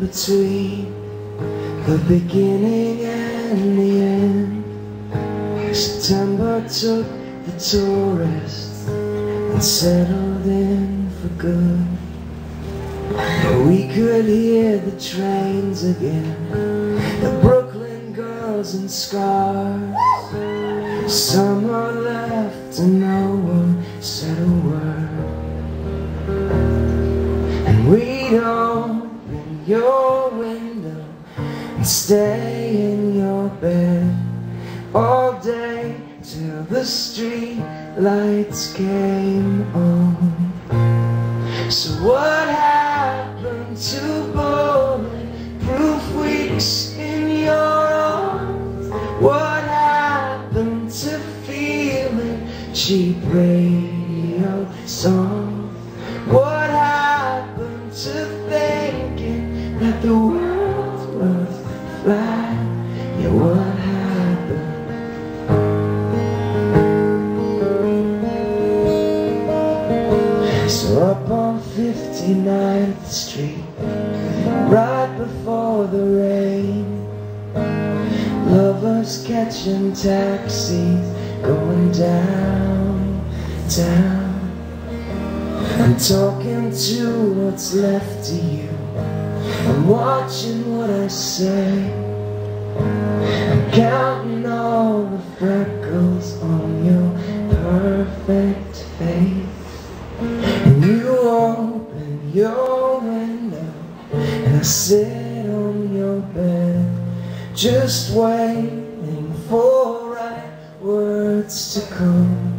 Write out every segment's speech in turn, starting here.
between the beginning and the end. September took the tourists and settled in for good. But we could hear the trains again, the Brooklyn girls in scarves. Summer left and no one said a word. And we'd open your window and stay in your bed all day till the street lights came on. So what happened to bulletproof weeks in your arms? What happened to feeling cheap radio songs? The world was flat? Yeah, what happened? So up on 59th Street, right before the rain, lovers catching taxis, going down, down. I'm talking to what's left of you. I'm watching what I say. I'm counting all the freckles on your perfect face. And you open your window And I sit on your bed Just waiting for right words to come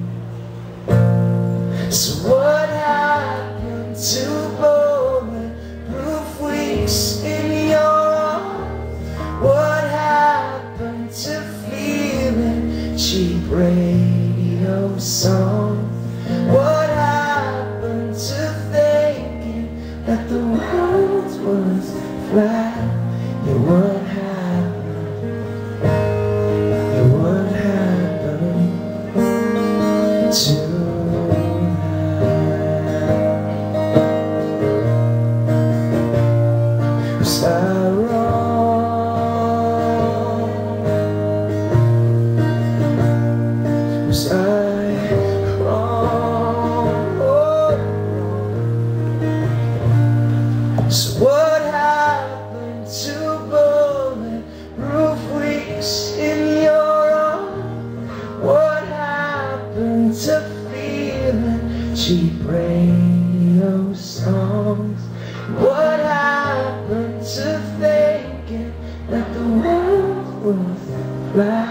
was feeling cheap radio songs? What happened to thinking that the world was flat?